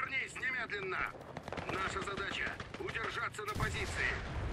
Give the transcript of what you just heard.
Вернись немедленно! Наша задача — удержаться на позиции.